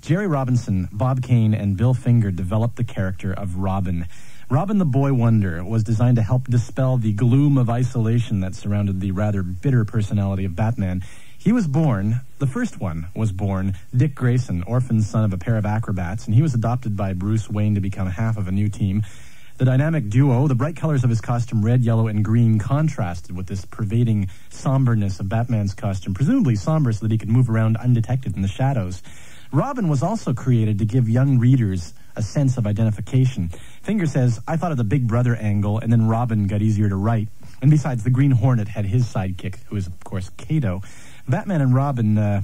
Jerry Robinson, Bob Kane, and Bill Finger developed the character of Robin. Robin the Boy Wonder was designed to help dispel the gloom of isolation that surrounded the rather bitter personality of Batman. He was born, the first one was born, Dick Grayson, orphan son of a pair of acrobats, and he was adopted by Bruce Wayne to become half of a new team. The dynamic duo, the bright colors of his costume, red, yellow, and green, contrasted with this pervading somberness of Batman's costume, presumably somber so that he could move around undetected in the shadows. Robin was also created to give young readers a sense of identification. Finger says, I thought of the Big Brother angle, and then Robin got easier to write. And besides, the Green Hornet had his sidekick, who is, of course, Kato. Batman and Robin. Uh,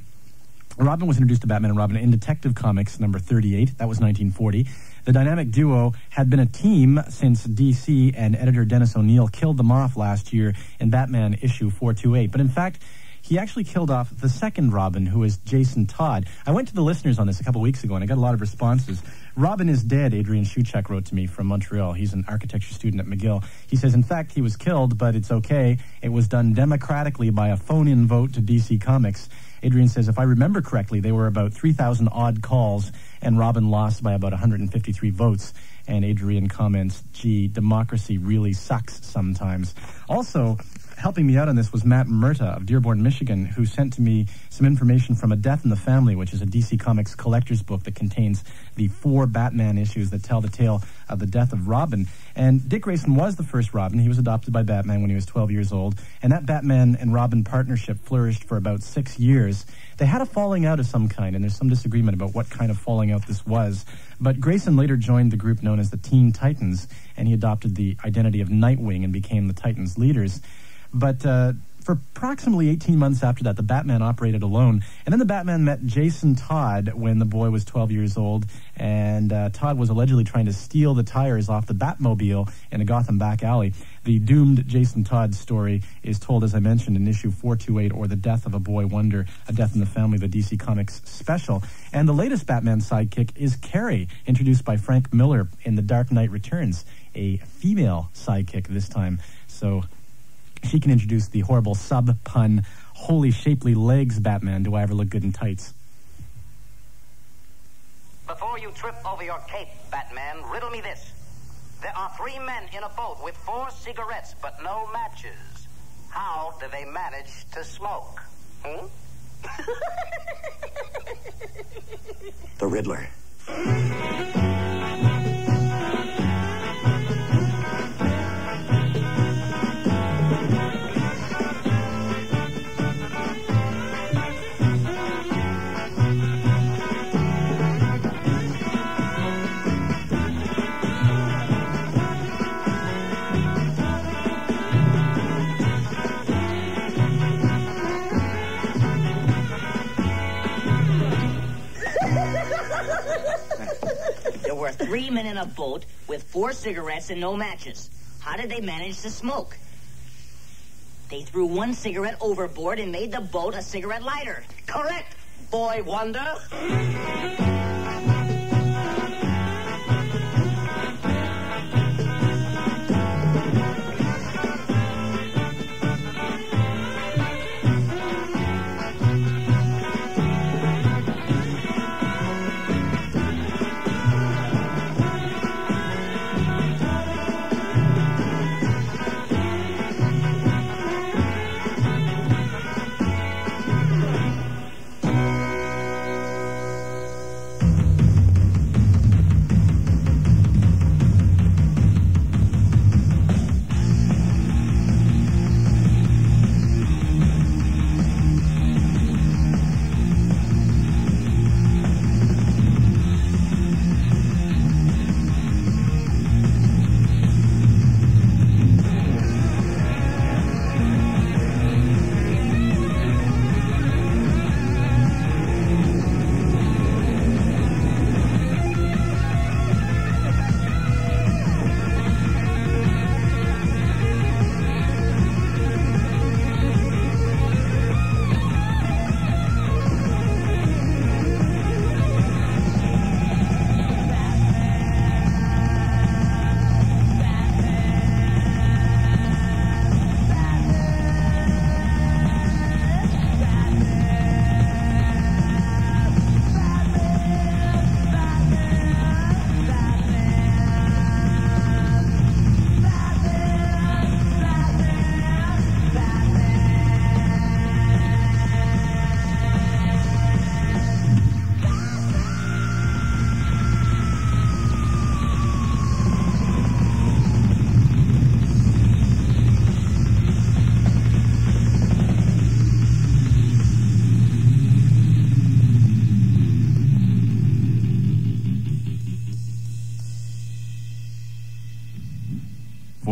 Robin was introduced to Batman and Robin in Detective Comics number 38. That was 1940. The dynamic duo had been a team since DC and editor Dennis O'Neil killed them off last year in Batman issue 428. But in fact, he actually killed off the second Robin, who is Jason Todd. I went to the listeners on this a couple weeks ago, and I got a lot of responses. Robin is dead, Adrian Shuchek wrote to me from Montreal. He's an architecture student at McGill. He says, in fact, he was killed, but it's okay. It was done democratically by a phone-in vote to DC Comics. Adrian says, if I remember correctly, there were about 3,000 odd calls, and Robin lost by about 153 votes. And Adrian comments, gee, democracy really sucks sometimes. Also, helping me out on this was Matt Murta of Dearborn, Michigan, who sent to me some information from A Death in the Family, which is a DC Comics collector's book that contains the four Batman issues that tell the tale of the death of Robin. And Dick Grayson was the first Robin. He was adopted by Batman when he was 12 years old. And that Batman and Robin partnership flourished for about six years. They had a falling out of some kind, and there's some disagreement about what kind of falling out this was. But Grayson later joined the group known as the Teen Titans, and he adopted the identity of Nightwing and became the Titans' leaders. But uh, for approximately 18 months after that, the Batman operated alone. And then the Batman met Jason Todd when the boy was 12 years old. And uh, Todd was allegedly trying to steal the tires off the Batmobile in a Gotham back alley. The doomed Jason Todd story is told, as I mentioned, in issue 428, or The Death of a Boy Wonder, A Death in the Family, the DC Comics special. And the latest Batman sidekick is Carrie, introduced by Frank Miller in The Dark Knight Returns, a female sidekick this time. So she can introduce the horrible sub pun, holy shapely legs Batman. Do I ever look good in tights? Before you trip over your cape, Batman, riddle me this. There are three men in a boat with four cigarettes but no matches. How do they manage to smoke? Hmm? the Riddler. Were three men in a boat with four cigarettes and no matches. How did they manage to smoke? They threw one cigarette overboard and made the boat a cigarette lighter. Correct, boy wonder.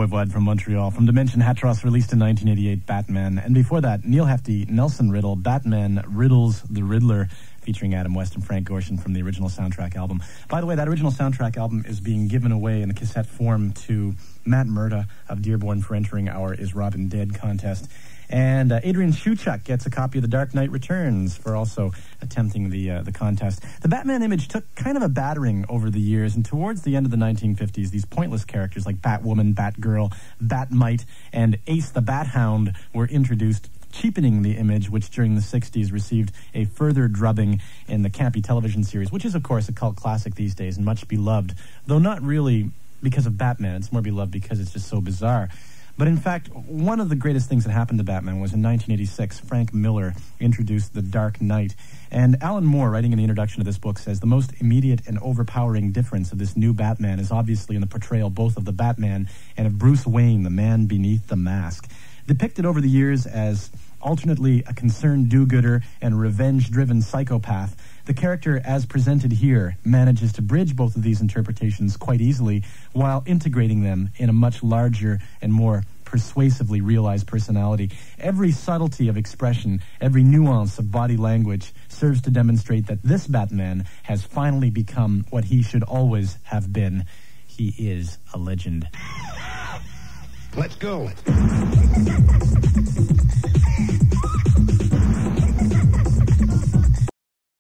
Voivod from Montreal. From Dimension Hatröss, released in 1988, Batman. And before that, Neal Hefti, Nelson Riddle, Batman Riddles the Riddler, featuring Adam West and Frank Gorshin from the original soundtrack album. By the way, that original soundtrack album is being given away in the cassette form to Matt Murda of Dearborn for entering our Is Robin Dead contest. And uh, Adrian Shuchuk gets a copy of The Dark Knight Returns for also attempting the uh, the contest. The Batman image took kind of a battering over the years, and towards the end of the 1950s, these pointless characters like Batwoman, Batgirl, Batmite, and Ace the Bat Hound were introduced cheapening the image, which during the 60s received a further drubbing in the campy television series, which is, of course, a cult classic these days and much beloved, though not really because of Batman. It's more beloved because it's just so bizarre. But in fact, one of the greatest things that happened to Batman was in 1986, Frank Miller introduced The Dark Knight. And Alan Moore, writing in the introduction of this book, says the most immediate and overpowering difference of this new Batman is obviously in the portrayal both of the Batman and of Bruce Wayne, the man beneath the mask. Depicted over the years as alternately a concerned do-gooder and revenge-driven psychopath, the character as presented here manages to bridge both of these interpretations quite easily while integrating them in a much larger and more persuasively realized personality. Every subtlety of expression, every nuance of body language serves to demonstrate that this Batman has finally become what he should always have been. He is a legend. Let's go.